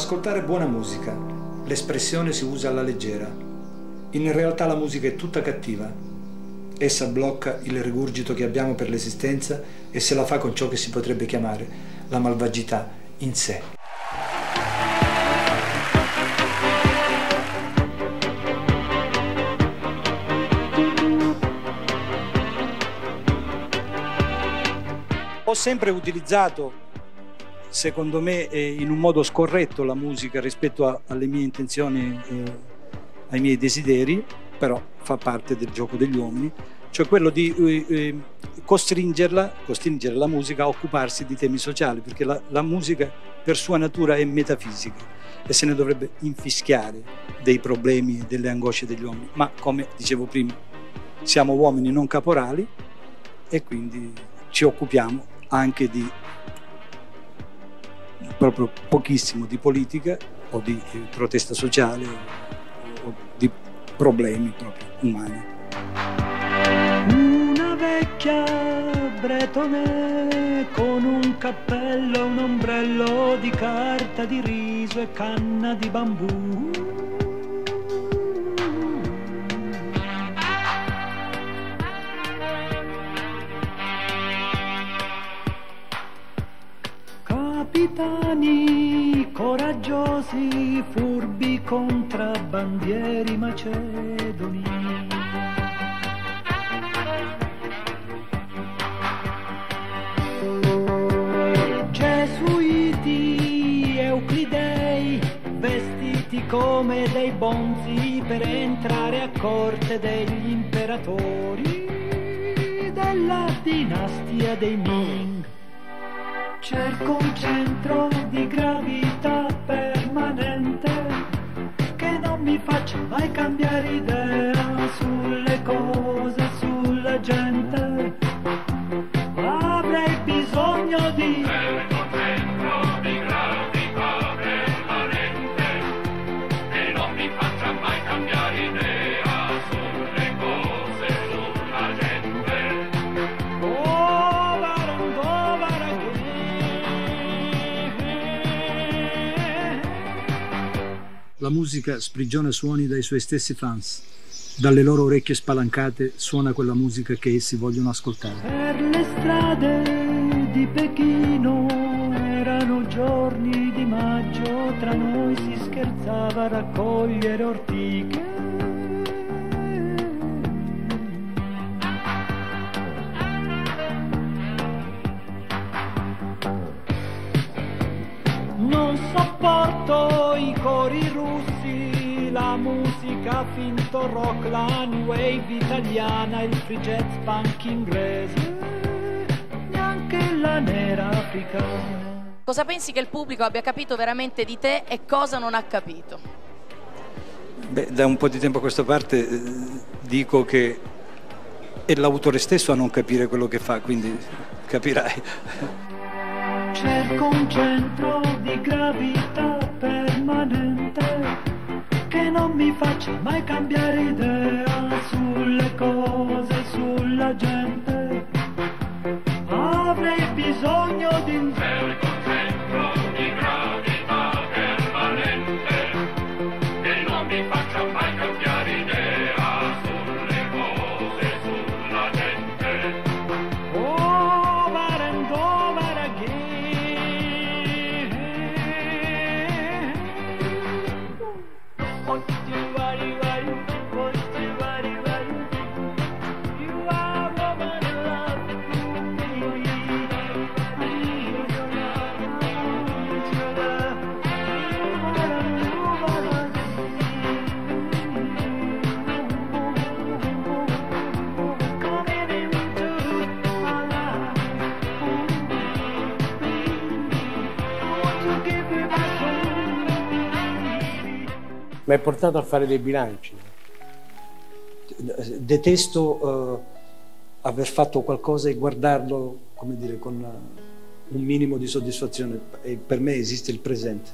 Ascoltare buona musica. L'espressione si usa alla leggera. In realtà la musica è tutta cattiva. Essa blocca il rigurgito che abbiamo per l'esistenza e se la fa con ciò che si potrebbe chiamare la malvagità in sé. Ho sempre utilizzato, secondo me, in un modo scorretto la musica rispetto a, alle mie intenzioni, eh, ai miei desideri, però fa parte del gioco degli uomini, cioè quello di eh, eh costringerla, costringere la musica a occuparsi di temi sociali, perché la, la musica per sua natura è metafisica e se ne dovrebbe infischiare dei problemi e delle angosce degli uomini. Ma come dicevo prima, siamo uomini non caporali e quindi ci occupiamo anche di proprio pochissimo di politica o di protesta sociale o di problemi proprio umani. Una vecchia bretone con un cappello, un ombrello di carta di riso e canna di bambù capitani coraggiosi, furbi contrabbandieri macedoni. Gesuiti, euclidei, vestiti come dei bonzi per entrare a corte degli imperatori della dinastia dei Ming cerco un centro di gravità permanente che non mi faccia mai cambiare idea sulle cose, sulla gente. La musica sprigiona suoni dai suoi stessi fans. Dalle loro orecchie spalancate suona quella musica che essi vogliono ascoltare. Per le strade di Pechino erano giorni di maggio, tra noi si scherzava a raccogliere ortiche. Sopporto i cori russi, la musica finto rock, la new wave italiana, il free jazz punk inglese, neanche la nera africana. Cosa pensi che il pubblico abbia capito veramente di te e cosa non ha capito? Beh, da un po' di tempo a questa parte eh, dico che è l'autore stesso a non capire quello che fa, quindi capirai. Cerco un centro di gravità permanente che non mi faccia mai cambiare idea sulle cose, sulla gente. Avrei bisogno di un cerco mi hai portato a fare dei bilanci. Detesto eh, aver fatto qualcosa e guardarlo, come dire, con eh, un minimo di soddisfazione. E per me esiste il presente.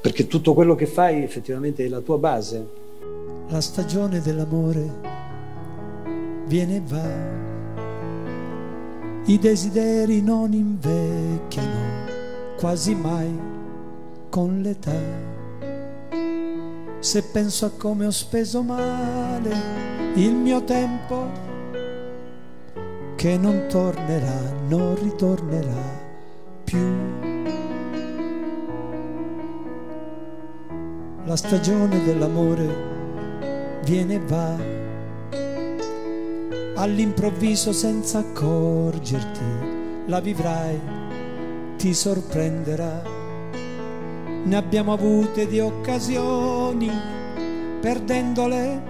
Perché tutto quello che fai effettivamente è la tua base. La stagione dell'amore viene e va. I desideri non invecchiano quasi mai con l'età. Se penso a come ho speso male il mio tempo, che non tornerà, non ritornerà più. La stagione dell'amore viene e va all'improvviso senza accorgerti, la vivrai, ti sorprenderà. Ne abbiamo avute di occasioni, perdendole,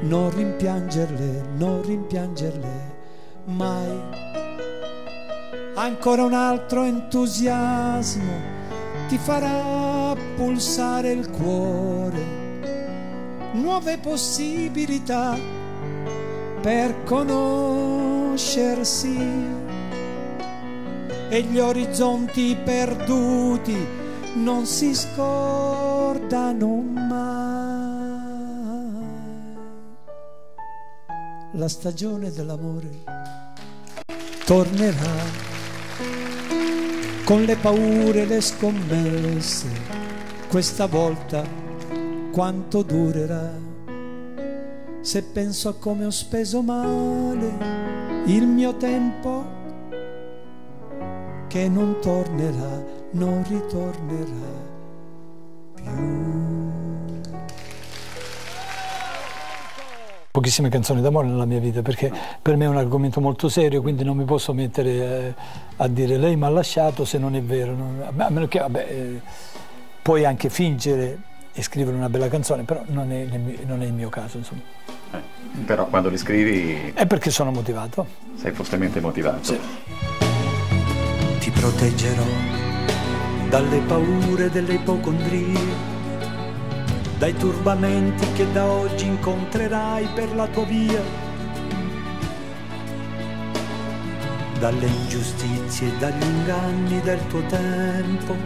non rimpiangerle, non rimpiangerle mai. Ancora un altro entusiasmo ti farà pulsare il cuore, nuove possibilità per conoscersi e gli orizzonti perduti non si scordano mai. La stagione dell'amore tornerà con le paure e le scommesse, questa volta quanto durerà? se penso a come ho speso male il mio tempo che non tornerà, non ritornerà più. Pochissime canzoni d'amore nella mia vita perché per me è un argomento molto serio, quindi non mi posso mettere eh, a dire lei mi ha lasciato se non è vero, a meno che vabbè, eh, puoi anche fingere e scrivere una bella canzone, però non è, non è il mio caso, insomma. Eh, però quando li scrivi È perché sono motivato. sei fortemente motivato. Ti proteggerò dalle paure delle ipocondrie, dai turbamenti che da oggi incontrerai per la tua via, dalle ingiustizie e dagli inganni del tuo tempo,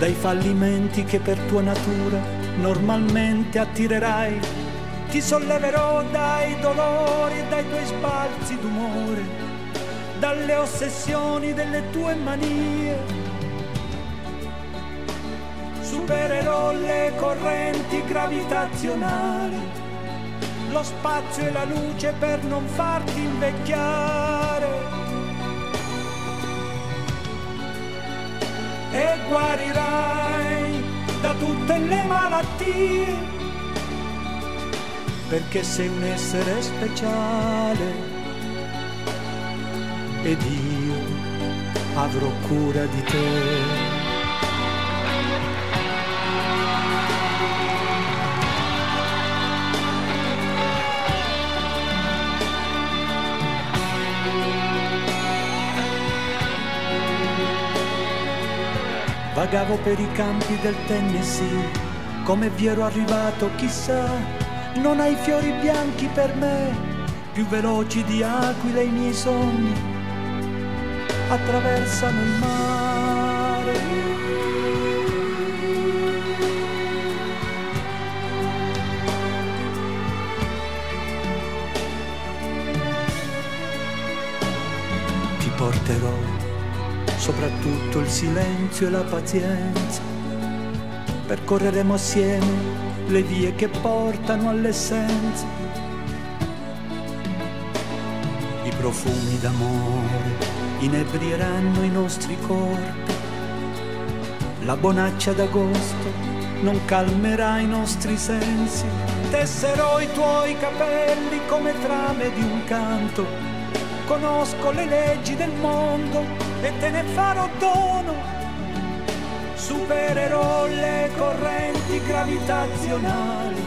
dai fallimenti che per tua natura normalmente attirerai. Ti solleverò dai dolori e dai tuoi sbalzi d'umore dalle ossessioni delle tue manie. Supererò le correnti gravitazionali, lo spazio e la luce per non farti invecchiare. E guarirai da tutte le malattie, perché sei un essere speciale ed io avrò cura di te. Vagavo per i campi del Tennessee, come vi ero arrivato chissà, non hai fiori bianchi per me, più veloci di aquile i miei sogni, attraversano il mare. Ti porterò soprattutto il silenzio e la pazienza. Percorreremo assieme le vie che portano all'essenza. I profumi d'amore inebrieranno i nostri corpi. La bonaccia d'agosto non calmerà i nostri sensi. Tesserò i tuoi capelli come trame di un canto. Conosco le leggi del mondo e te ne farò dono. Supererò le correnti gravitazionali,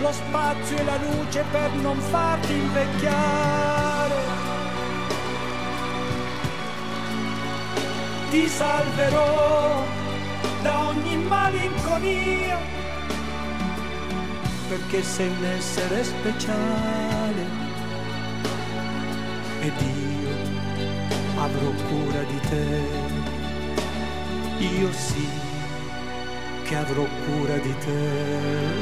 lo spazio e la luce per non farti invecchiare. Ti salverò da ogni malinconia, perché sei un essere speciale ed io avrò cura di te. Io sì che avrò cura di te.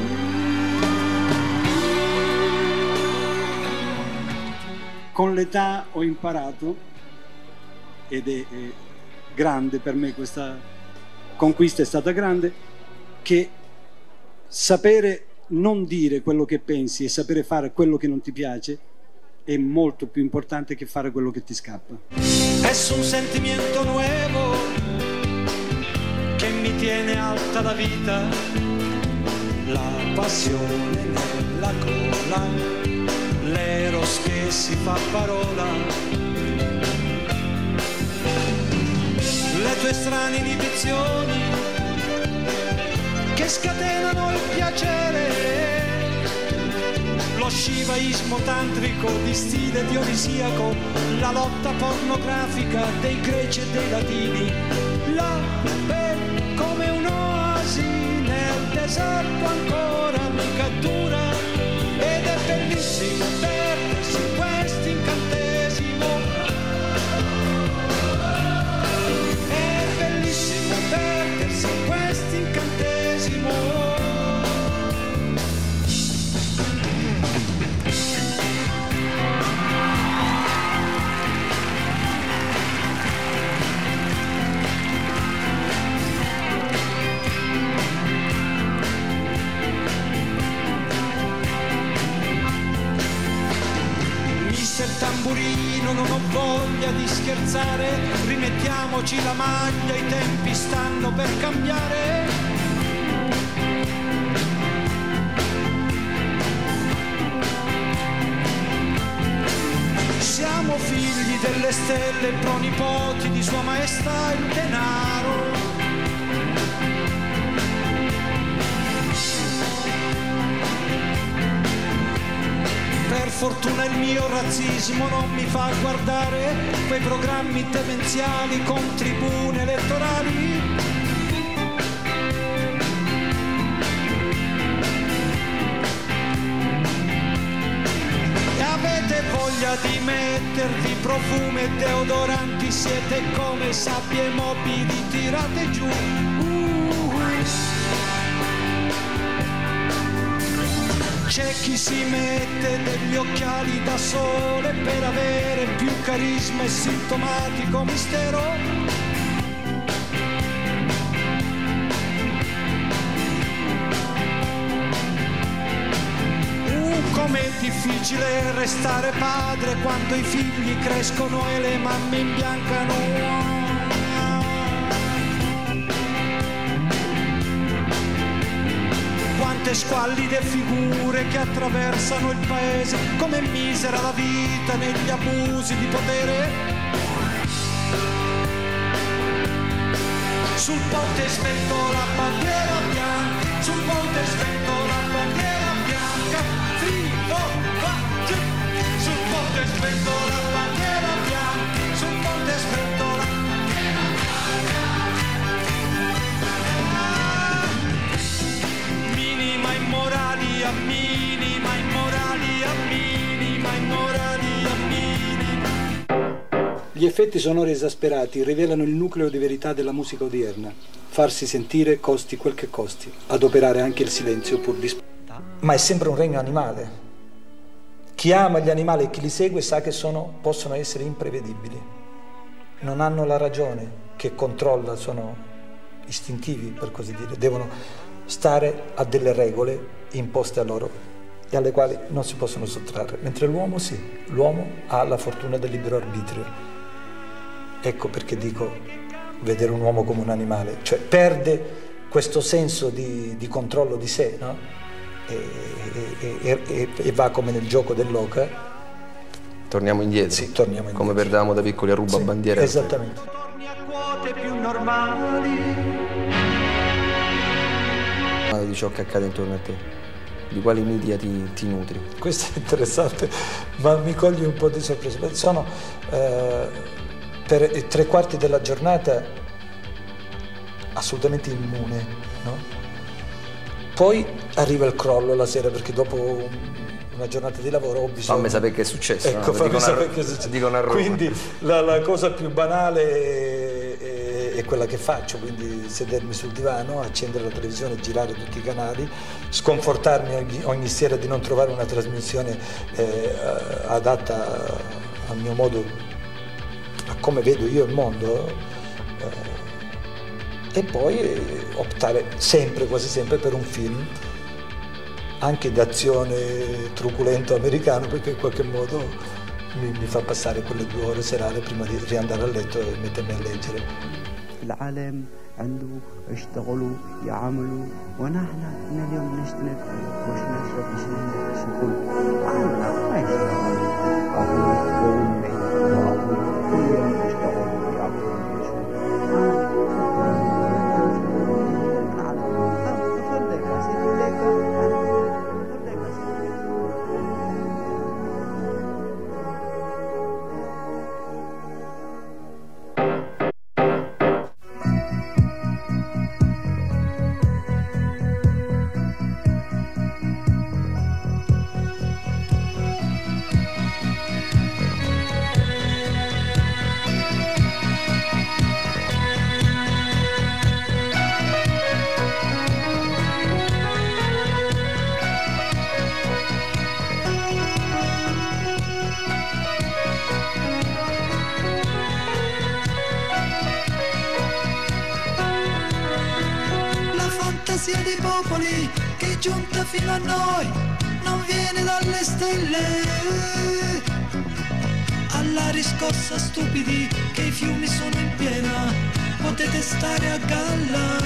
Con l'età ho imparato, ed è, è grande per me, questa conquista è stata grande, che sapere non dire quello che pensi e sapere fare quello che non ti piace è molto più importante che fare quello che ti scappa. Es un sentimiento nuevo che mi tiene alta la vita, la passione nella cola, l'eros che si fa parola. Tue strane inibizioni che scatenano il piacere. Lo scivaismo tantrico di stile dionisiaco, la lotta pornografica dei greci e dei latini, la per come un'oasi nel deserto ancora mi cattura ed è bellissimo tamburino, non ho voglia di scherzare, rimettiamoci la maglia, i tempi stanno per cambiare. Siamo figli delle stelle, pronipoti di Sua Maestà il denaro. Fortuna il mio razzismo non mi fa guardare quei programmi demenziali con tribune elettorali. Avete voglia di mettervi profumi e deodoranti, siete come sabbie mobili tirate giù. C'è chi si mette degli occhiali da sole per avere più carisma e sintomatico mistero. Uh, com'è difficile restare padre quando i figli crescono e le mamme imbiancano. Squallide figure che attraversano il paese, come misera la vita negli abusi di potere. Sul ponte spento la bandiera bianca, sul ponte spento la bandiera bianca, frigo, va, giù. sul ponte spento la bandiera bianca, immorali immorali Gli effetti sonori esasperati rivelano il nucleo di verità della musica odierna. Farsi sentire costi quel che costi, adoperare anche il silenzio pur di ma è sempre un regno animale. Chi ama gli animali e chi li segue sa che sono- possono essere imprevedibili. Non hanno la ragione che controlla, sono istintivi per così dire, devono stare a delle regole imposte a loro e alle quali non si possono sottrarre, mentre l'uomo sì, l'uomo ha la fortuna del libero arbitrio. Ecco perché dico vedere un uomo come un animale, cioè perde questo senso di, di controllo di sé, no? E, e- e- e- e va come nel gioco dell'oca. Torniamo indietro. Sì, torniamo Come indietro. perdevamo da piccoli a ruba Sì, bandiera. Esattamente. torni a quote più normali Di ciò che accade intorno a te. Di quali media ti, ti nutri. Questo è interessante, ma mi coglie un po' di sorpresa. Sono eh, per tre quarti della giornata assolutamente immune, no? Poi arriva il crollo la sera perché dopo un- una giornata di lavoro ho bisogno. Fammi sapere che è successo. Ecco, no? fammi Dicono a- sapere che è successo. Quindi la, la cosa più banale è, è- quella che faccio, quindi sedermi sul divano, accendere la televisione, girare tutti i canali, sconfortarmi ogni, ogni sera di non trovare una trasmissione eh, adatta al mio modo, a come vedo io il mondo Eh, e poi optare sempre, quasi sempre, per un film anche d'azione truculento americano perché in qualche modo mi, mi fa passare quelle due ore serali prima di riandare a letto e mettermi a leggere. العالم عنده يشتغلوا يعملوا. ونحن اليوم نشتغل مش نشرب نعمل شغل عنا ما يشتغل stelle. Alla riscossa stupidi che i fiumi sono in piena, potete stare a galla.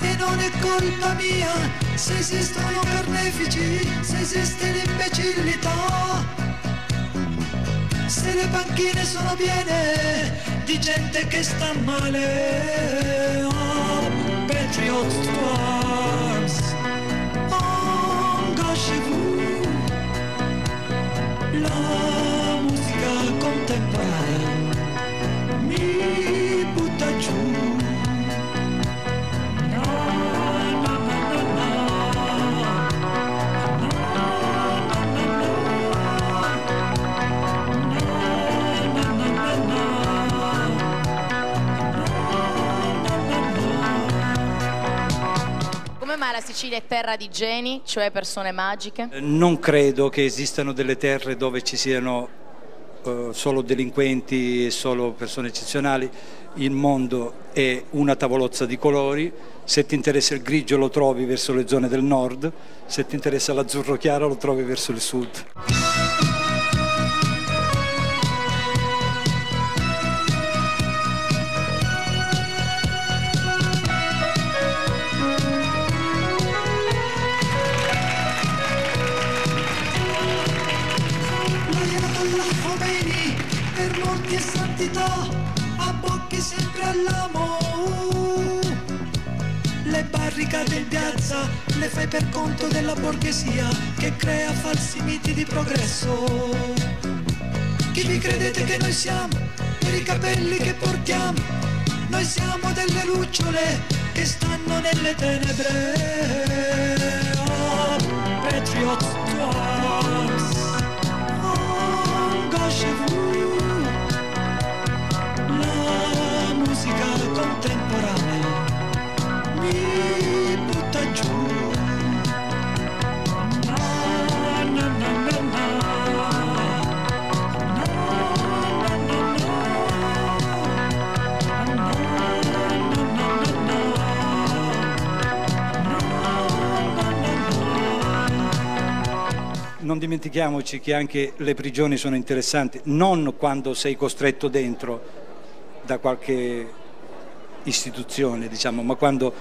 E non è colpa mia se esistono carnefici, se esiste l'imbecillità. Se le panchine sono piene di gente che sta male, oh, Patriot la musica contemporanea mi la Sicilia è terra di geni, cioè persone magiche? Eh, Non credo che esistano delle terre dove ci siano eh, solo delinquenti e solo persone eccezionali. Il mondo è una tavolozza di colori. Se ti interessa il grigio lo trovi verso le zone del nord, se ti interessa l'azzurro chiaro lo trovi verso il sud. Morti e santità abbocchi sempre all'amo. Le barricate in piazza le fai per conto della borghesia che crea falsi miti di progresso. Chi vi credete che noi siamo? Per i capelli che portiamo. Noi siamo delle lucciole che stanno nelle tenebre. Oh, Patriot Wars engagez-vous la musica contemporanea. Mi butta giù. Non dimentichiamoci che anche le prigioni sono interessanti, non quando sei costretto dentro da qualche istituzione, diciamo, ma quando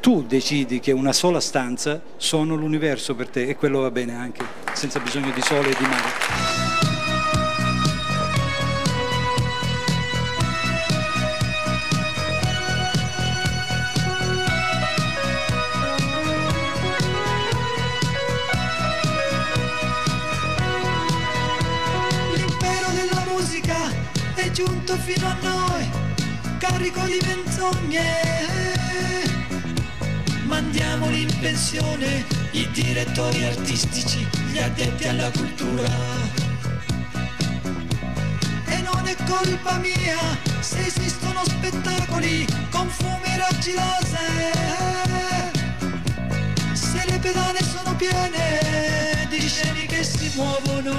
tu decidi che una sola stanza sono l'universo per te e quello va bene anche, senza bisogno di sole e di mare. Giunto fino a noi, carico di menzogne. Mandiamoli in pensione i direttori artistici, gli addetti alla cultura. E non è colpa mia se esistono spettacoli con fumi raggi laser. Se le pedane sono piene di sceni che si muovono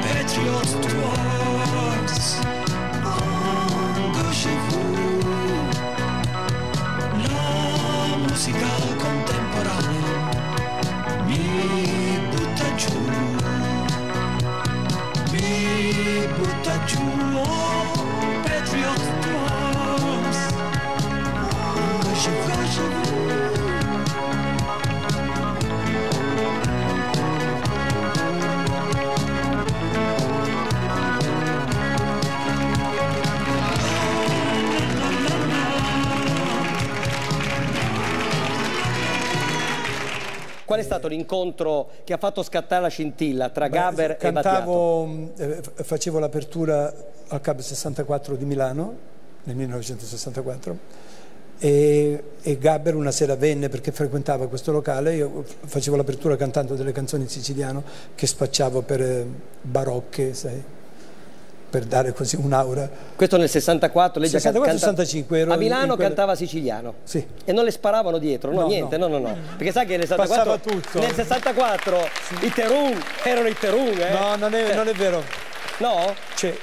Patriot Wars chez vous. La musica contemporanea. Qual è stato l'incontro che ha fatto scattare la scintilla tra Gaber e Battiato? Cantavo, eh, facevo l'apertura al Club 64 di Milano nel 1964 e, e Gaber una sera venne perché frequentava questo locale, io facevo l'apertura cantando delle canzoni in siciliano che spacciavo per eh, barocche, sai, per dare così un'aura. Questo nel 64, lei già 64, canta- 65 ero A Milano quella- cantava siciliano. Sì. E non le sparavano dietro, no, No, niente, no. no, no, no. Perché sai che nel 64 Passava tutto. Nel 64 i Terun erano i Terun, eh? No, non è, non è vero. No? Cioè,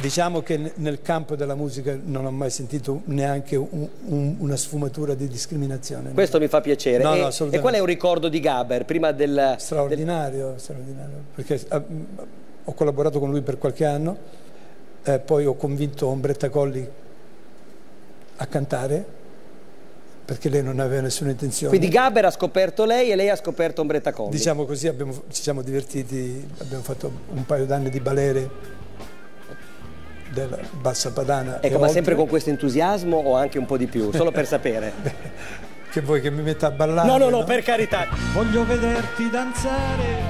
diciamo che nel campo della musica non ho mai sentito neanche un- un- una sfumatura di discriminazione. Questo mi fa piacere. No, e, no, e qual è un ricordo di Gaber prima del... Straordinario, straordinario. Perché ah, ho collaborato con lui per qualche anno, eh, poi ho convinto Ombretta Colli a cantare, perché lei non aveva nessuna intenzione. Quindi Gaber ha scoperto lei e lei ha scoperto Ombretta Colli. Diciamo così, abbiamo- ci siamo divertiti, abbiamo fatto un paio d'anni di balere della Bassa Padana. e Ecco, ma oltre. sempre con questo entusiasmo o anche un po' di più? Solo per sapere. Che vuoi che mi metta a ballare? No, no, no, per carità. Voglio vederti danzare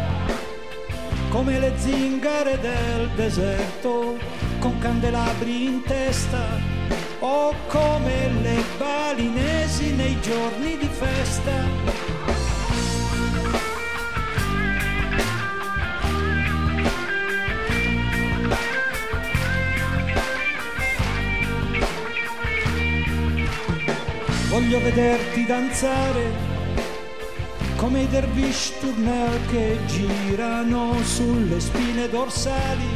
come le zingare del deserto, con candelabri in testa, o come le balinesi nei giorni di festa. Voglio vederti danzare come i dervish tourneur che girano sulle spine dorsali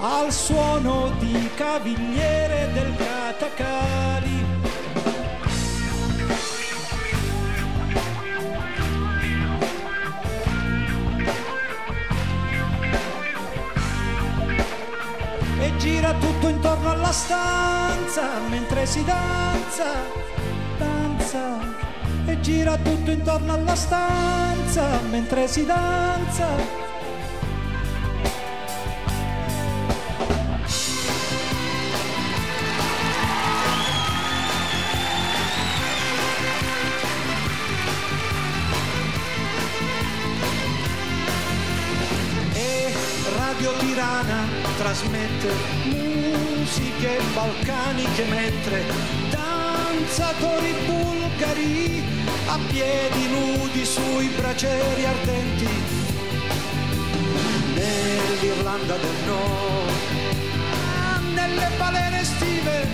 al suono di cavigliere del catacali. E gira tutto intorno alla stanza mentre si danza, danza e gira tutto intorno alla stanza mentre si danza. Radio Tirana trasmette musiche balcaniche mentre danzatori bulgari a piedi nudi sui bracieri ardenti. nell'Irlanda del Nord nelle balene estive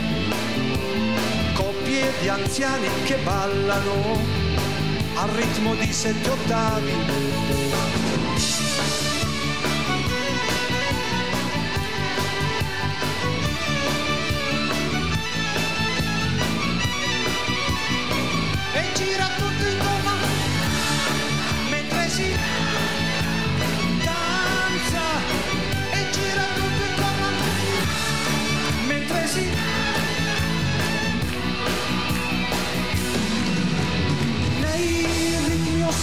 coppie di anziani che ballano al ritmo di sette ottavi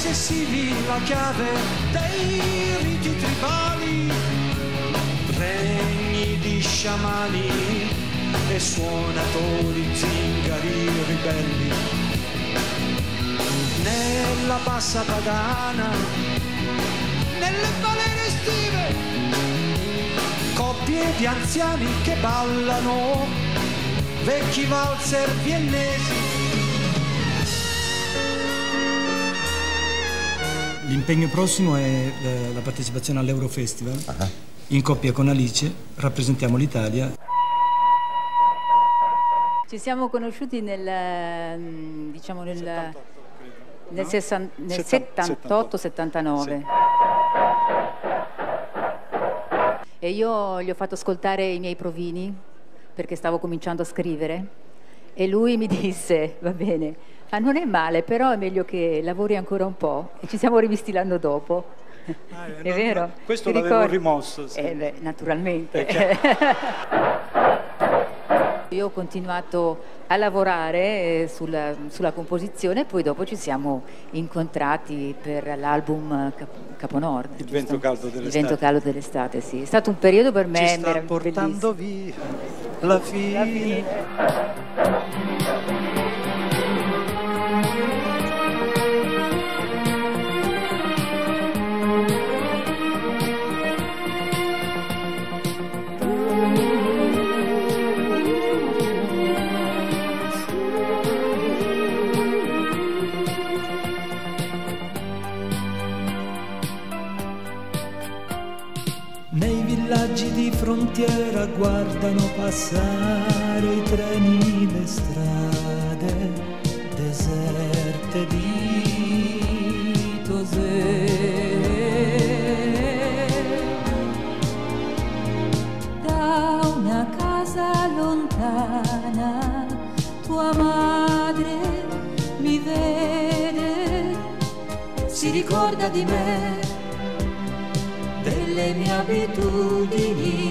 ritmi ossessivi la chiave dei riti tribali regni di sciamani e suonatori zingari ribelli nella bassa padana, nelle balene estive, coppie di anziani che ballano, vecchi valzer viennesi. L'impegno prossimo è eh, la partecipazione all'Eurofestival. In coppia con Alice rappresentiamo l'Italia. Ci siamo conosciuti nel, mm, diciamo nel, nel, sessan- nel 78-79 e io gli ho fatto ascoltare i miei provini perché stavo cominciando a scrivere e lui mi disse va bene, ma non è male però è meglio che lavori ancora un po' e ci siamo rivisti l'anno dopo È vero? questo Ti l'avevo ricordi? rimosso, sì. Eh beh, naturalmente. Eh, Io ho continuato a lavorare eh, sulla, sulla composizione e poi dopo ci siamo incontrati per l'album Cap- Caponord. Il vento caldo Il dell'estate. vento caldo dell'estate, sì. È stato un periodo per me Ci sta merav- portando bellissimo. via la fine. Nei di frontiera guardano passare i treni, le strade deserte di Tosè. da una casa lontana tua madre mi vede, si ricorda di me, delle mie abitudini.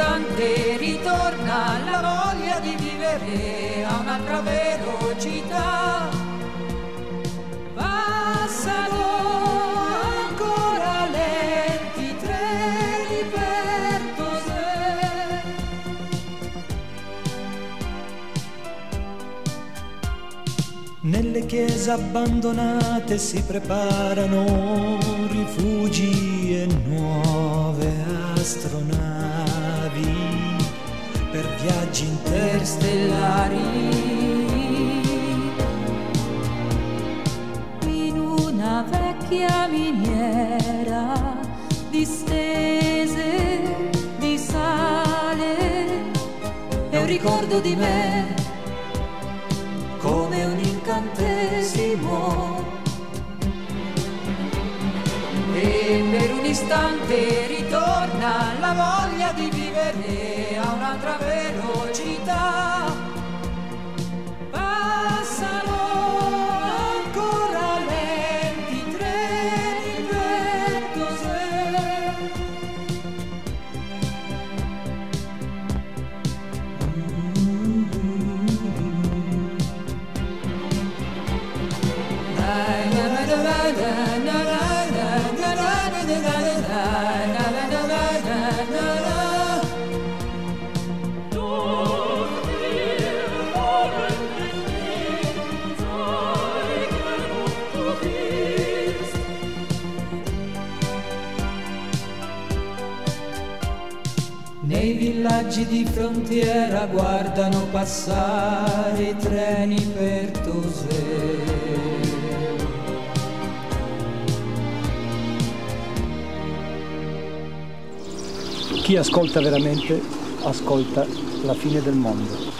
Istante ritorna la voglia di vivere a un'altra velocità. Passano ancora lenti treni per Tosè. Nelle chiese abbandonate si preparano rifugi e nuove astronavi per viaggi interstellari. in una vecchia miniera distese di sale è un ricordo di me e per un istante ritorna la voglia di vivere a un'altra velocità frontiera guardano passare i treni per Tosè. Chi ascolta veramente ascolta la fine del mondo.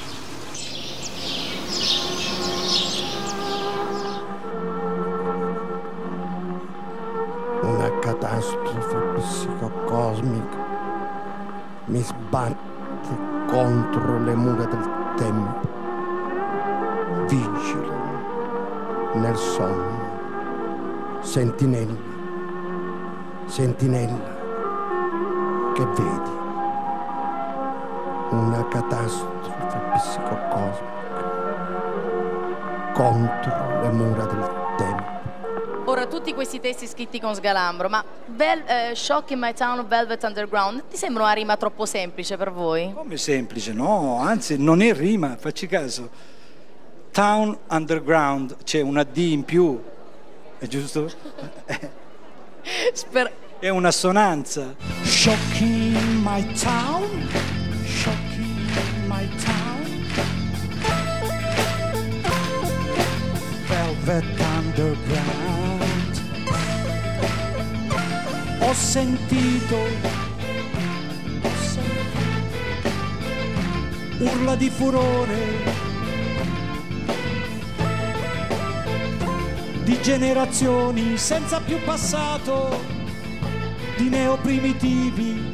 Sentinella, sentinella, che vedi? Una catastrofe psicocosmica contro le mura del tempo. Ora, tutti questi testi scritti con sgalambro, ma Vel- eh, Shock in My Town, Velvet Underground, ti sembra una rima troppo semplice per voi? Come semplice, no, anzi non è rima, facci caso. Town Underground, c'è una D in più, è giusto? Sper- È un'assonanza. Shocking in my town, shocking my town. Velvet underground. Ho sentito, ho sentito urla di furore di generazioni senza più passato di neoprimitivi,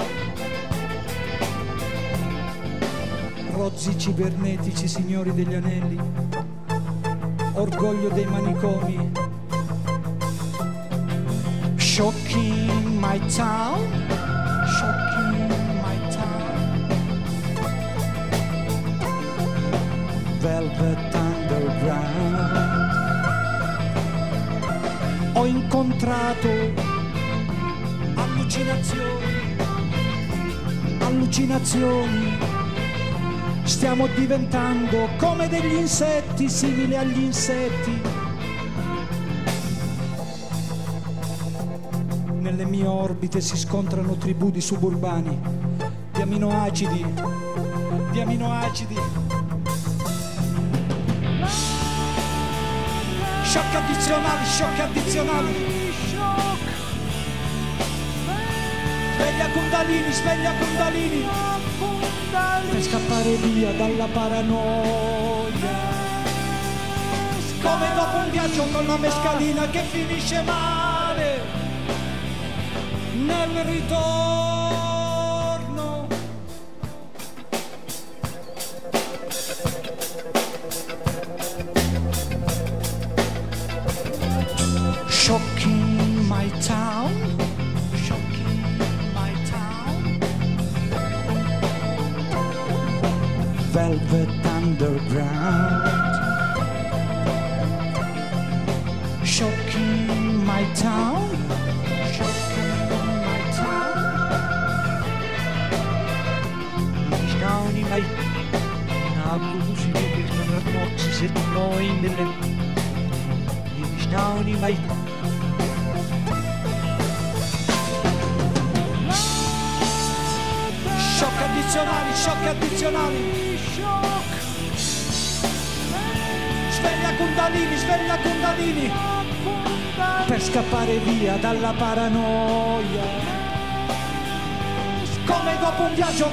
rozzi cibernetici signori degli anelli, orgoglio dei manicomi. Shocking my town, shocking my town. Velvet Underground. Incontrato allucinazioni, allucinazioni. Stiamo diventando come degli insetti, simili agli insetti. Nelle mie orbite si scontrano tribù di suburbani, di aminoacidi, di aminoacidi. Shock addizionali, shock addizionali. Sveglia Kundalini, sveglia Kundalini. Per scappare via dalla paranoia. Come dopo un viaggio con la mescalina che finisce male. Nel ritorno.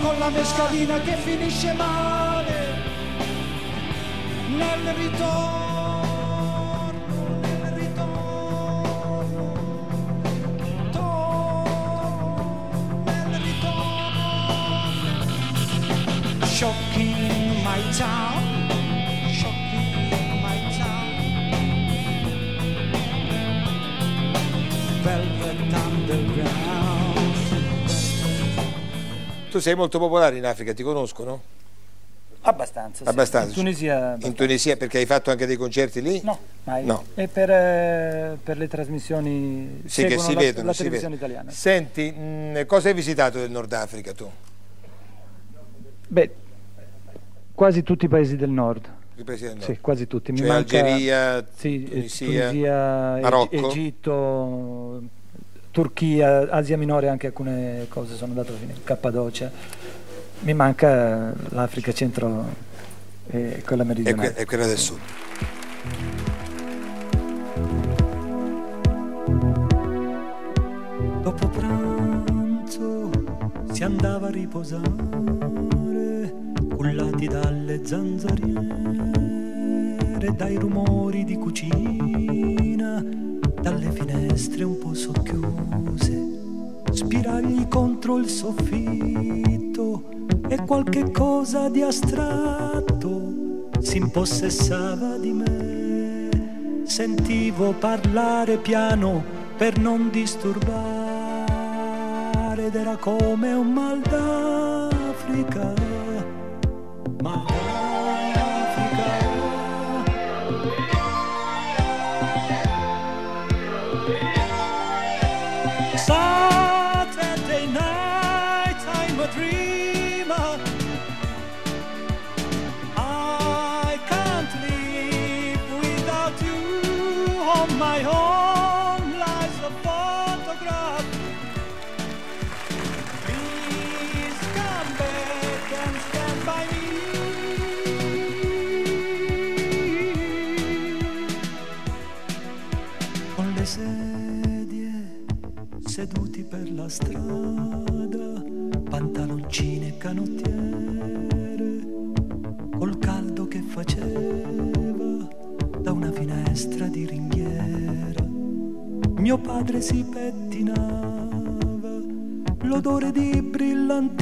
Con la mescalina che finisce male. Nel ritorno, Tu sei molto popolare in Africa, ti conoscono? Abbastanza. sì. Abbastanza. In Tunisia. In Tunisia perché hai fatto anche dei concerti lì? No, mai. No. E per, eh, per le trasmissioni Sì, che si la, vedono. la si televisione vedono. italiana. Senti, mh, cosa hai visitato del Nord Africa tu? Beh, quasi tutti i paesi del nord. I paesi del Nord? Sì, quasi tutti. Mi Cioè manca- Algeria, sì, Tunisia, Tunisia, Marocco? Egitto, Turchia, Asia Minore, anche alcune cose sono andato a finire, Cappadocia. Mi manca l'Africa centro e quella E, meridionale. que- e quella del Sud. Dopo pranzo si andava a riposare, cullati dalle zanzariere, dai rumori di cucina, dalle finestre un po' socchiuse, spiragli contro il soffitto e qualche cosa di astratto si impossessava di me. Sentivo parlare piano per non disturbare ed era come un mal d'Africa. Strada, pantaloncine e canottiere col caldo che faceva da una finestra di ringhiera. Mio padre si pettinava, l'odore di brillantina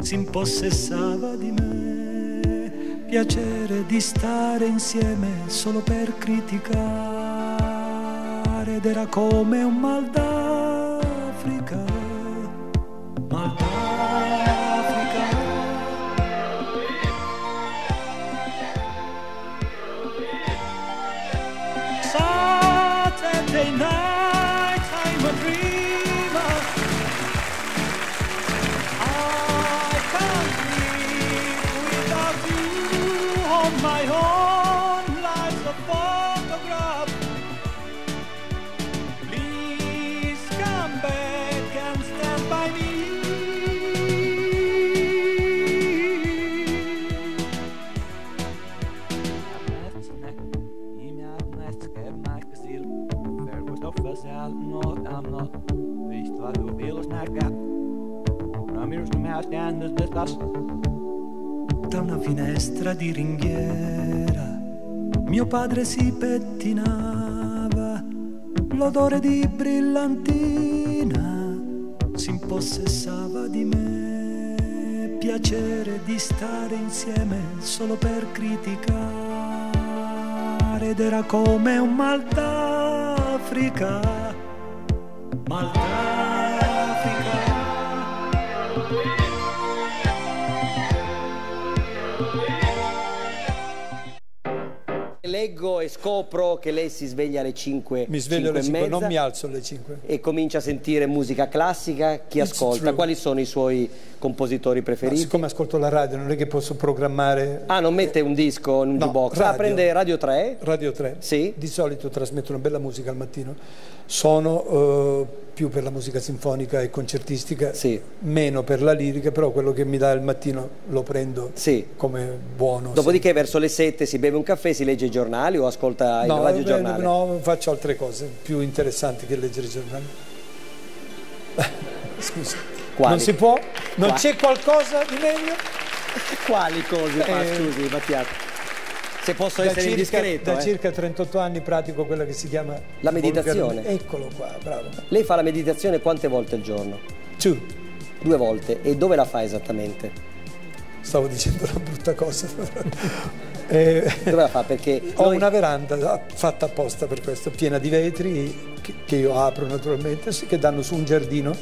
si impossessava di me piacere di stare insieme solo per criticare ed era come un mal. Padre si pettinava, l'odore di brillantina si impossessava di me, piacere di stare insieme solo per criticare ed era come un mal d'Africa, Scopro che lei si sveglia alle 5 Mi sveglio alle 5, non mi mezza alzo alle 5. e comincia a sentire musica classica. Chi It's ascolta? true. Quali sono i suoi compositori preferiti? siccome ascolto la radio non è che posso programmare Ah, non mette un disco in un No, jukebox? Ah, radio. prende Radio 3? Radio 3. Sì. Di solito trasmetto una bella musica al mattino. Sono eh, più per la musica sinfonica e concertistica, meno per la lirica, però quello che mi dà il mattino lo prendo come buono. Dopodiché verso le 7 si beve un caffè, si legge i giornali o ascolta il No, radio eh, giornale? no, faccio altre cose più interessanti che leggere i giornali. Scusa. Quali? Non si può? Non c'è qualcosa di meglio? Quali cose? Eh, scusi, Mattiato. Se posso Da essere circa, indiscreto. da eh. circa 38 anni pratico quella che si chiama La meditazione. volgarmente- Eccolo qua, bravo. Lei fa la meditazione quante volte al giorno? Two. Due volte. E dove la fa esattamente? Stavo dicendo una brutta cosa. Eh, Dove la fa? Perché Ho noi- una veranda fatta apposta per questo, piena di vetri che, che io apro naturalmente, che danno su un giardino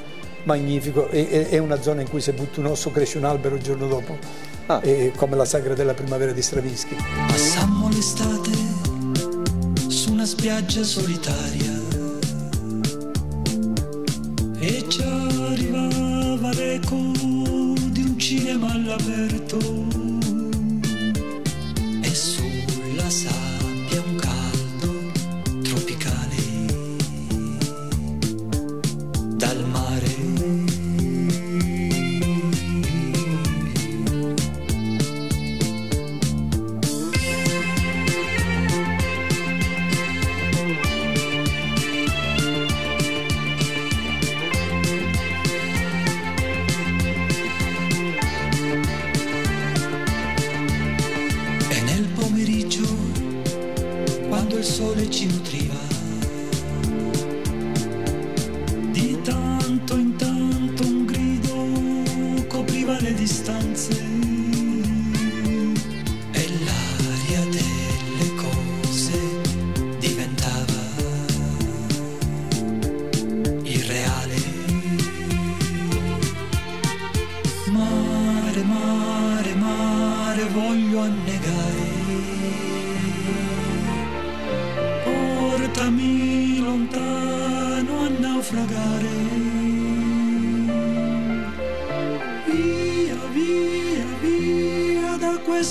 magnifico. e- e- È una zona in cui se butti un osso cresce un albero il giorno dopo, Ah. è come la sagra della primavera di Stravinsky. Passammo l'estate su una spiaggia solitaria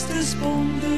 via da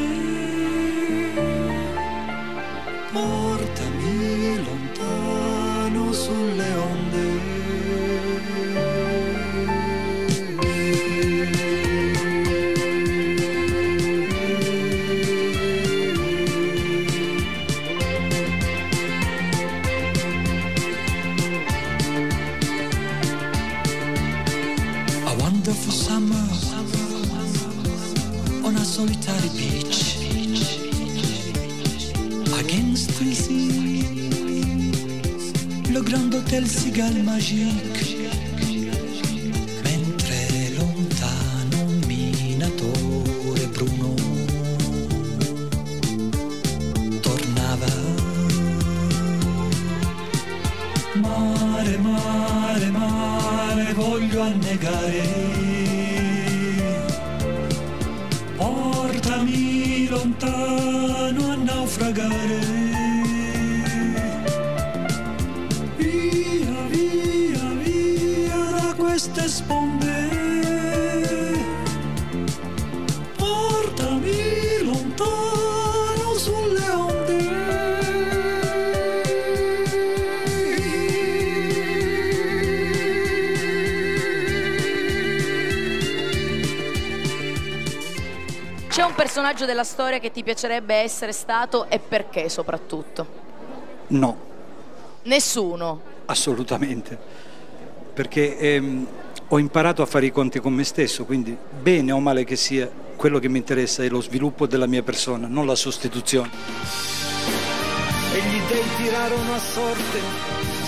imagina. Personaggio della storia che ti piacerebbe essere stato e perché soprattutto? No, Nessuno. assolutamente. Perché ehm, ho imparato a fare i conti con me stesso, quindi bene o male che sia, quello che mi interessa è lo sviluppo della mia persona, non la sostituzione. E gli dei tirarono a sorte,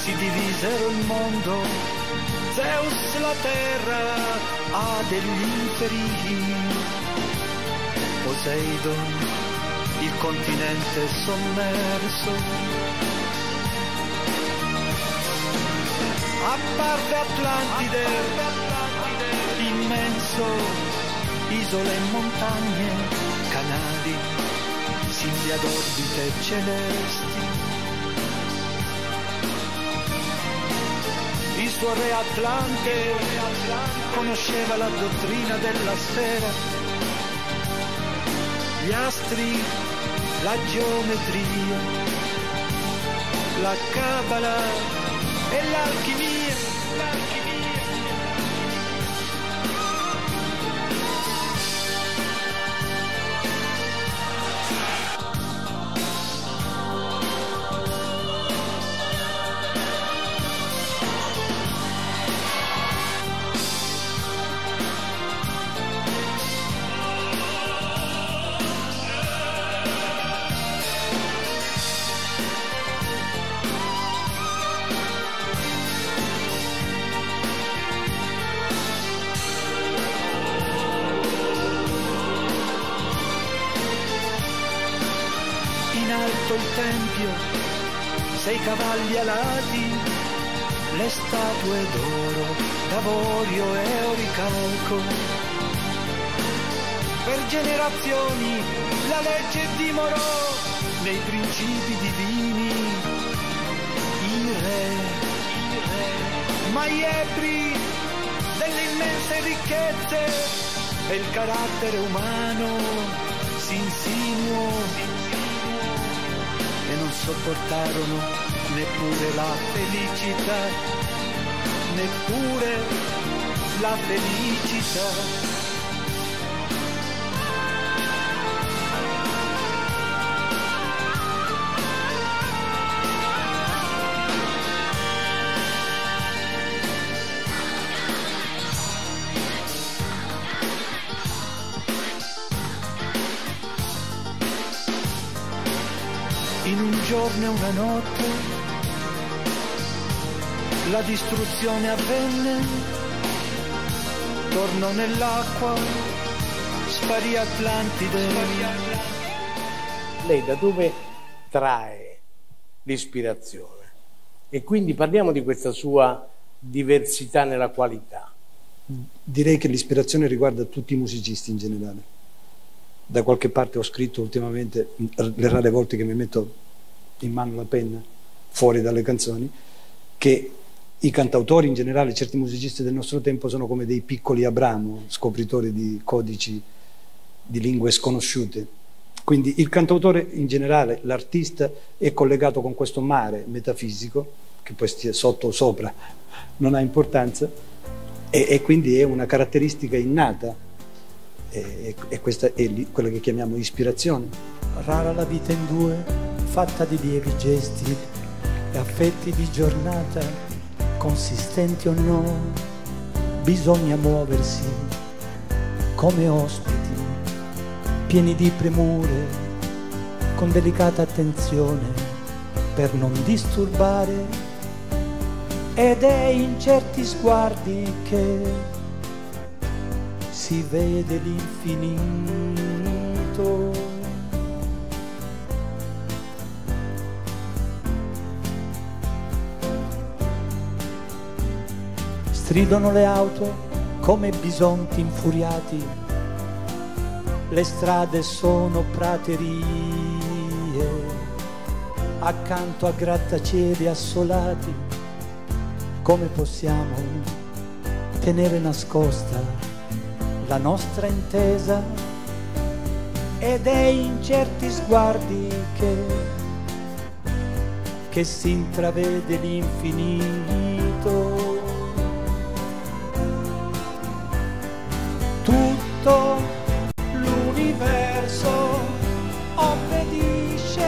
si divisero il mondo. Zeus la terra ha degli inferi. Poseidon il continente sommerso. Apparve Atlantide, immenso, isole e montagne, canali, simili ad orbite celesti. Il suo re Atlante conosceva la dottrina della sfera, gli astri, la geometria, la cabala e l'alchimia. Sei cavalli alati, le statue d'oro, d'avorio e oricalco. Per generazioni la legge dimorò nei principi divini, i re, i re, ma gli ebri delle immense ricchezze e il carattere umano sopportarono neppure la felicità, neppure la felicità. Giorno e una notte la distruzione avvenne, tornò nell'acqua, sparì Atlantide. Lei da dove trae l'ispirazione? E quindi parliamo di questa sua diversità nella qualità. Direi che l'ispirazione riguarda tutti i musicisti in generale. Da qualche parte ho scritto ultimamente, le rare volte che mi metto in mano la penna, fuori dalle canzoni, che i cantautori in generale, certi musicisti del nostro tempo sono come dei piccoli Abramo, scopritori di codici di lingue sconosciute. Quindi il cantautore in generale, l'artista, è collegato con questo mare metafisico, che poi stia sotto o sopra, non ha importanza, e, e quindi è una caratteristica innata, e, e questa è quella che chiamiamo ispirazione. Rara la vita in due, fatta di lievi gesti e affetti di giornata, consistenti o no, bisogna muoversi come ospiti, pieni di premure, con delicata attenzione per non disturbare. Ed è in certi sguardi che si vede l'infinito. Stridono le auto come bisonti infuriati, le strade sono praterie, accanto a grattacieli assolati, come possiamo tenere nascosta la nostra intesa? Ed è in certi sguardi che, che si intravede l'infinito. Tutto l'universo obbedisce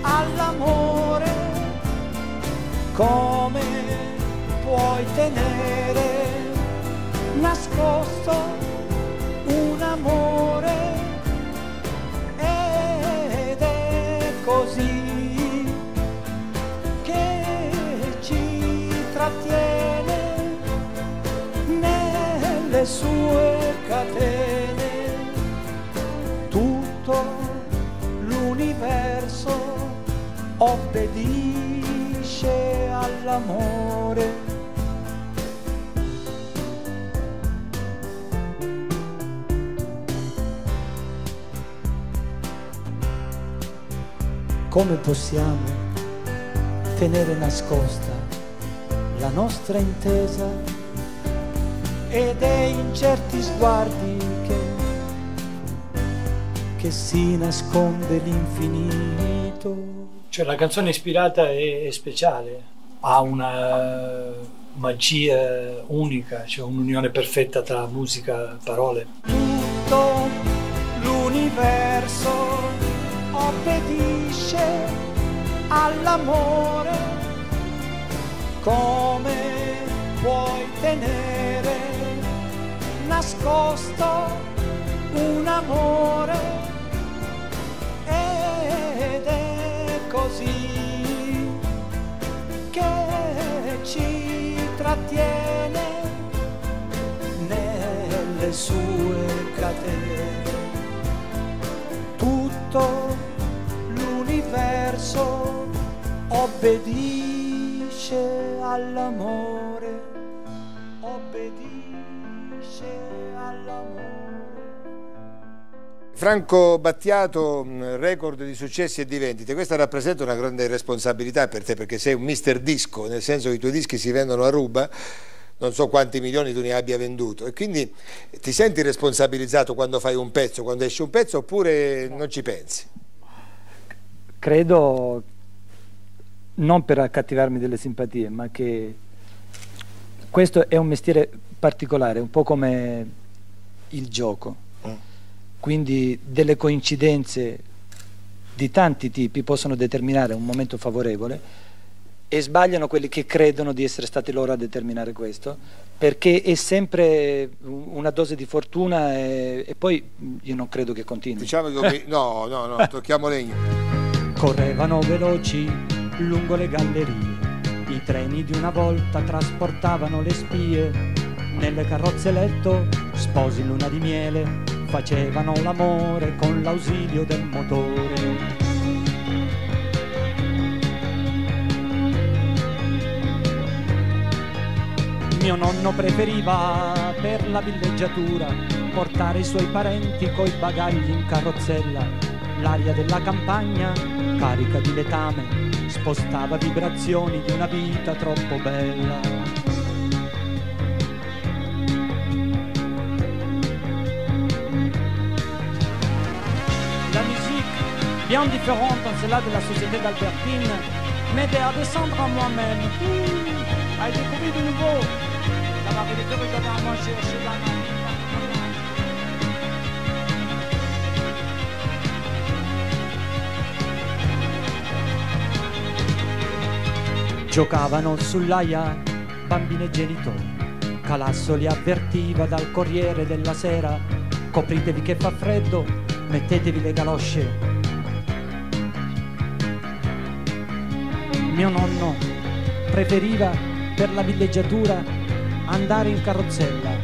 all'amore. Come puoi tenere nascosto un amore? Ed è così che ci trattiene nelle sue catene tutto l'universo obbedisce all'amore. Come possiamo tenere nascosta la nostra intesa? Ed è in certi sguardi che si nasconde l'infinito. Cioè la canzone ispirata è, è speciale, ha una magia unica, cioè un'unione perfetta tra musica e parole. Tutto l'universo obbedisce all'amore come puoi tenere nascosto un amore così che ci trattiene nelle sue catene. Tutto l'universo obbedisce all'amore obbedisce all'amore Franco Battiato, mh, record di successi e di vendite, questa rappresenta una grande responsabilità per te perché sei un mister disco, nel senso che i tuoi dischi si vendono a ruba, non so quanti milioni tu ne abbia venduto e quindi ti senti responsabilizzato quando fai un pezzo, quando esce un pezzo oppure non ci pensi? Credo, non per accattivarmi delle simpatie, ma che questo è un mestiere particolare, un po' come il gioco. Quindi delle coincidenze di tanti tipi possono determinare un momento favorevole e sbagliano quelli che credono di essere stati loro a determinare questo, perché è sempre una dose di fortuna e, e poi io non credo che continui. Diciamo che no, no, no, tocchiamo legno. Correvano veloci lungo le gallerie, i treni di una volta trasportavano le spie, nelle carrozze letto sposi luna di miele facevano l'amore con l'ausilio del motore. Mio nonno preferiva per la villeggiatura portare i suoi parenti coi bagagli in carrozzella. L'aria della campagna, carica di letame, spostava vibrazioni di una vita troppo bella. Bien différente dans celle de la société d'Albertine, m'aidait à descendre en moi-même, à découvrir de nouveau la variété que j'avais à manger chez la Giocavano sull'aia bambini e genitori. Calasso li avvertiva dal Corriere della Sera. Copritevi che fa freddo, mettetevi le galosce. Mio nonno preferiva per la villeggiatura andare in carrozzella.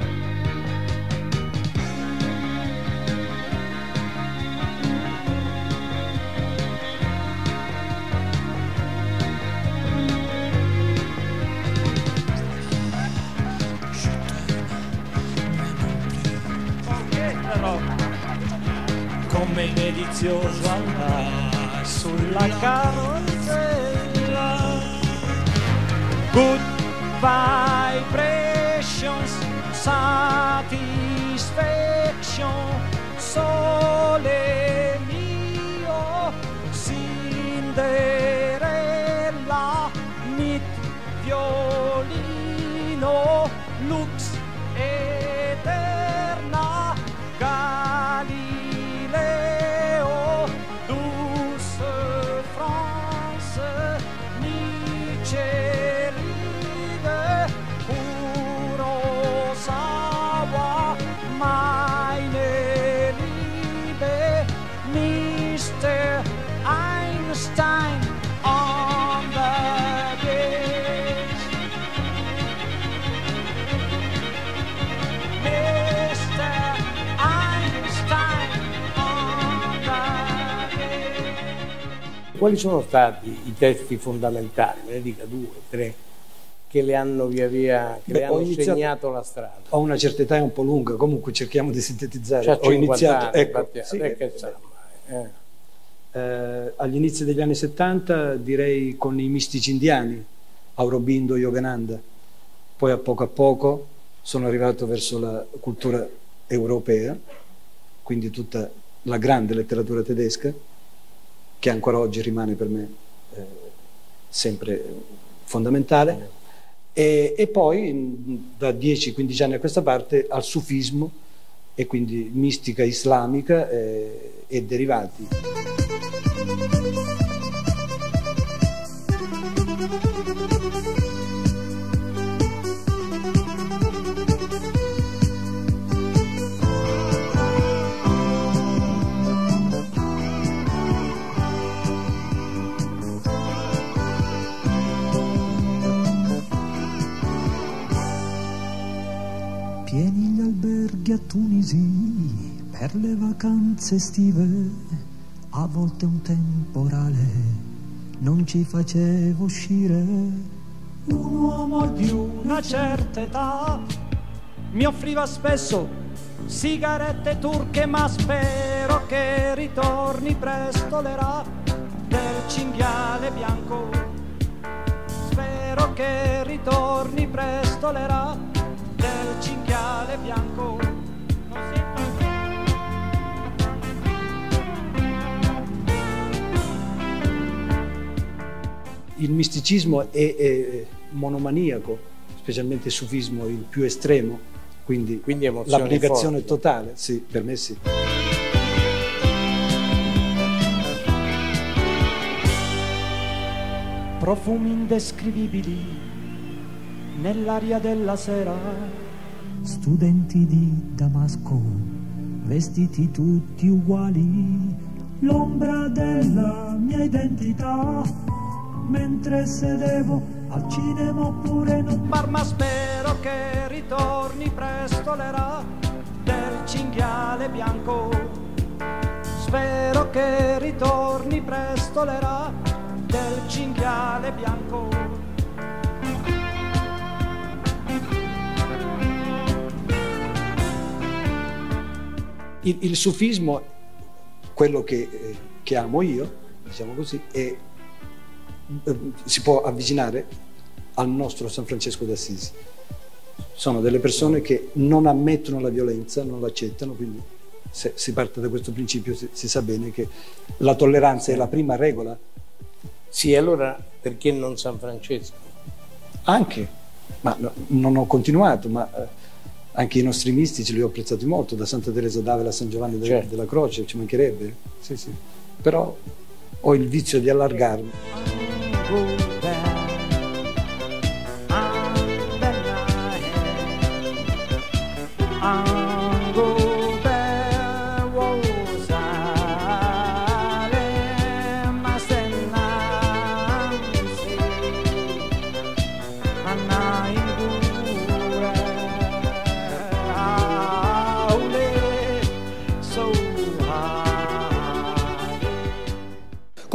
Quali sono stati i testi fondamentali, me ne dica due, tre, che le hanno via via, che Beh, le hanno iniziato- segnato la strada? Ho una certa età è un po' lunga, comunque cerchiamo di sintetizzare. C'ha ho 50 iniziato, anni, ecco, Battiato, sì, eh, eh. eh, agli inizi degli anni 70 direi con i mistici indiani, Aurobindo, Yogananda, poi a poco a poco sono arrivato verso la cultura europea, quindi tutta la grande letteratura tedesca, che ancora oggi rimane per me eh, sempre fondamentale, e, e poi mh, da 10-15 anni a questa parte al sufismo e quindi mistica islamica eh, e derivati. Alberghi a Tunisi per le vacanze estive, a volte un temporale non ci faceva uscire. Un uomo di una certa età mi offriva spesso sigarette turche, ma spero che ritorni presto l'era del cinghiale bianco. Spero che ritorni presto l'era bianco. Non Il misticismo è, è monomaniaco, specialmente il sufismo il più estremo, quindi, emozioni l'applicazione totale, sì, per me sì. profumi indescrivibili nell'aria della sera. Studenti di Damasco, vestiti tutti uguali, l'ombra della mia identità, mentre sedevo al cinema oppure in un spero che ritorni presto l'era del cinghiale bianco. Spero che ritorni presto l'era del cinghiale bianco. Il, il sufismo, quello che, eh, che amo io, diciamo così, è, eh, si può avvicinare al nostro San Francesco d'Assisi. Sono delle persone che non ammettono la violenza, non l'accettano, quindi se si parte da questo principio si, si sa bene che la tolleranza è la prima regola. Sì, allora perché non San Francesco? Anche, ma no, non ho continuato, ma eh, anche i nostri mistici li ho apprezzati molto, da Santa Teresa d'Avila a San Giovanni de- Certo. della Croce, ci mancherebbe. Sì, sì. Però ho il vizio di allargarmi.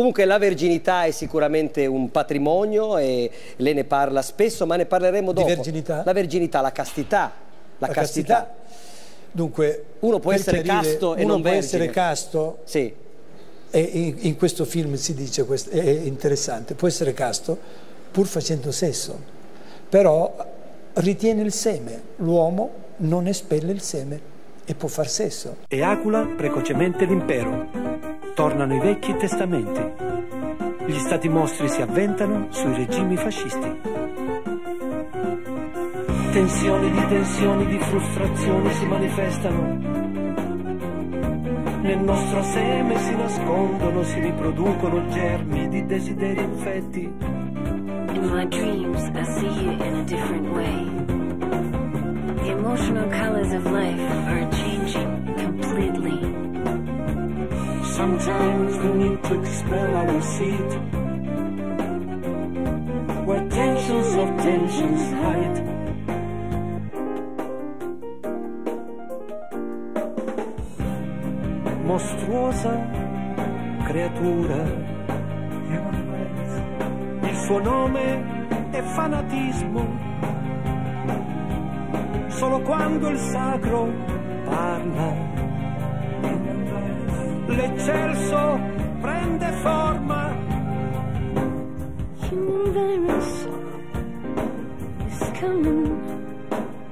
Comunque la verginità è sicuramente un patrimonio e lei ne parla spesso, ma ne parleremo dopo. verginità? La verginità, la castità. La, La castità. castità. Dunque, Uno può essere chiarire, casto e uno non può vergine. essere casto Sì. E in, in questo film si dice, questo, è interessante, può essere casto pur facendo sesso, però ritiene il seme, l'uomo non espelle il seme e può far sesso. Eacula precocemente l'impero. Tornano i vecchi testamenti. Gli stati mostri si avventano sui regimi fascisti. Tensioni di tensioni di frustrazioni si manifestano. Nel nostro seme si nascondono, si riproducono germi di desideri infetti. In my dreams, I see you in a different way. The emotional colors of life are changing completely. Sometimes we need to expel our seed. Where tensions of tensions hide. Mostruosa creatura. Il suo nome è fanatismo. Solo quando il sacro parla l'eccelso prende forma. Human virus is coming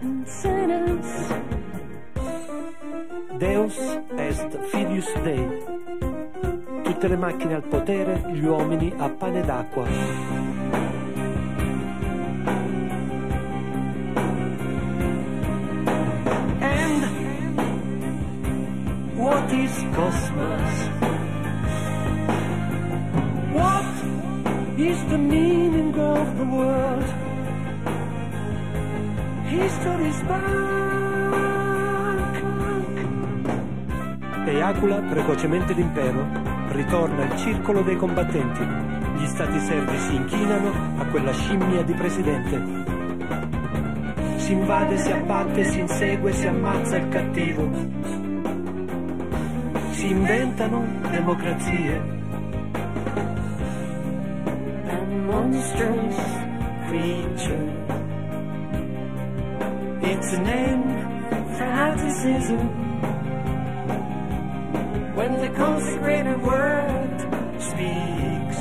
inside us. Deus est filius Dei. Tutte le macchine al potere, gli uomini a pane d'acqua. What is cosmos? What is the meaning of the world? History's back. Eacula precocemente l'impero, ritorna il circolo dei combattenti. Gli stati servi si inchinano a quella scimmia di presidente. Si invade, si abbatte, si insegue, si ammazza il cattivo. Si inventano democrazie. A monstrous creature. Its a name, for fanaticism. When the consecrated word speaks,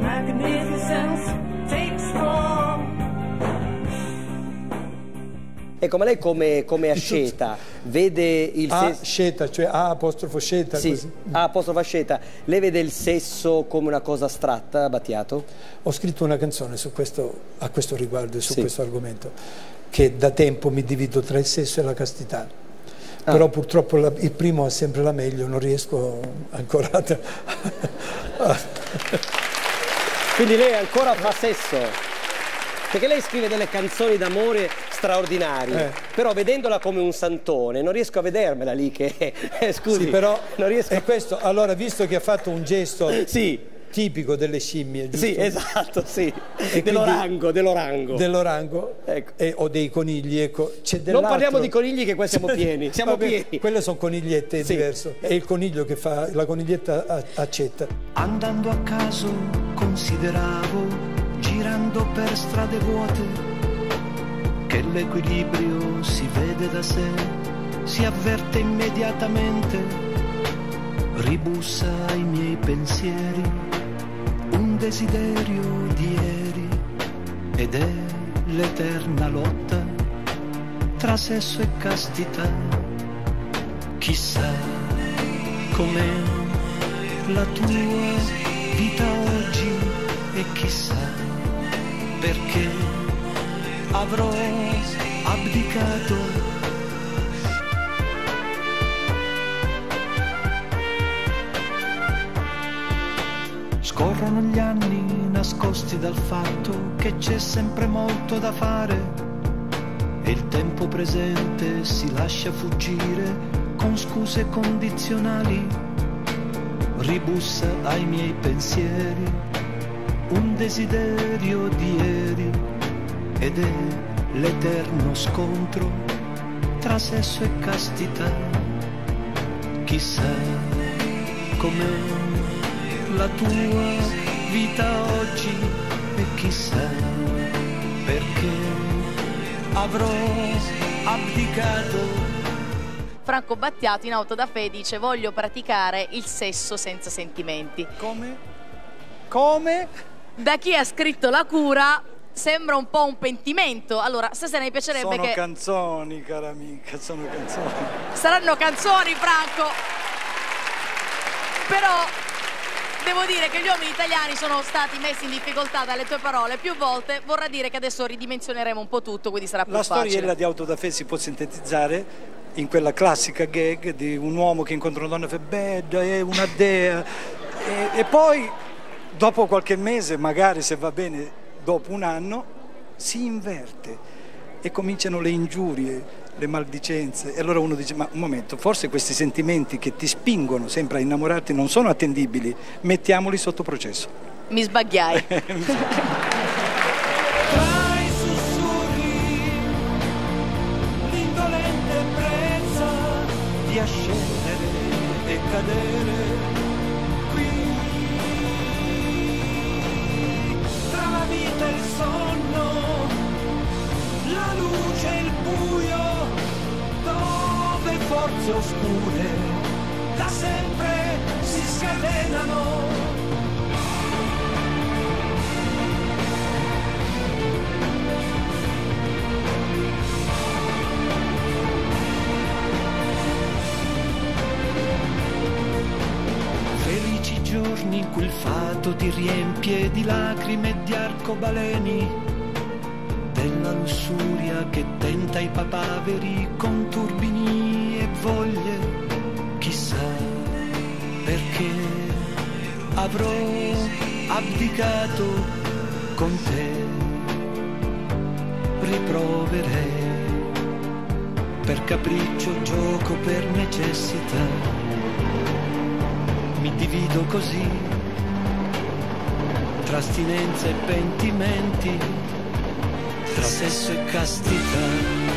magnificence takes form. Ecco, ma lei come, come asceta vede il sesso... sceta, cioè A apostrofo sceta, Sì, così. A apostrofo asceta. Lei vede il sesso come una cosa astratta, Battiato? Ho scritto una canzone su questo, a questo riguardo e su Sì. questo argomento, che da tempo mi divido tra il sesso e la castità. Ah. Però purtroppo la- il primo è sempre la meglio, non riesco ancora a... Quindi lei ancora fa sesso? Perché lei scrive delle canzoni d'amore straordinarie, Eh. però vedendola come un santone, non riesco a vedermela lì che... eh, scusi, Sì, però non riesco... è questo, allora visto che ha fatto un gesto Sì. tipico delle scimmie, giusto? Sì, esatto, sì. Dell'orango, dell'orango. dell'orango Ecco. e- o dei conigli, ecco. C'è Non parliamo di conigli che qua siamo pieni, siamo Vabbè, pieni. Quelle sono conigliette, è Sì. diverso. È il coniglio che fa, la coniglietta accetta. Andando a caso consideravo, girando per strade vuote, che l'equilibrio si vede da sé, si avverte immediatamente, ribussa ai miei pensieri, un desiderio di ieri, ed è l'eterna lotta tra sesso e castità. Chissà com'è la tua vita oggi e chissà perché avrò abdicato. Scorrono gli anni nascosti dal fatto che c'è sempre molto da fare e il tempo presente si lascia fuggire con scuse condizionali ribussa ai miei pensieri un desiderio di ieri ed è l'eterno scontro tra sesso e castità. Chissà com'è la tua vita oggi e chissà perché avrò abdicato Franco Battiato in auto da fe dice voglio praticare il sesso senza sentimenti. Come? Come? Da chi ha scritto la cura sembra un po' un pentimento. Allora, stasera mi piacerebbe Sono che canzoni, cara amica, sono canzoni. saranno canzoni, Franco. Però devo dire che gli uomini italiani sono stati messi in difficoltà dalle tue parole più volte. Vorrà dire che adesso ridimensioneremo un po' tutto, quindi sarà più La facile. storiella di Autodafé si può sintetizzare in quella classica gag di un uomo che incontra una donna e fa bella, è una dea e, e poi dopo qualche mese, magari se va bene dopo un anno, si inverte e cominciano le ingiurie, le maldicenze e allora uno dice ma un momento, forse questi sentimenti che ti spingono sempre a innamorarti non sono attendibili, mettiamoli sotto processo. Mi sbagliai. Di ascendere e cadere forze oscure da sempre si scatenano. Felici giorni in cui il fato ti riempie di lacrime e di arcobaleni, della lussuria che tenta i papaveri con turbini voglie, chissà perché avrò abdicato con te, riproverei per capriccio, gioco, per necessità mi divido così tra astinenza e pentimenti, tra sesso e castità.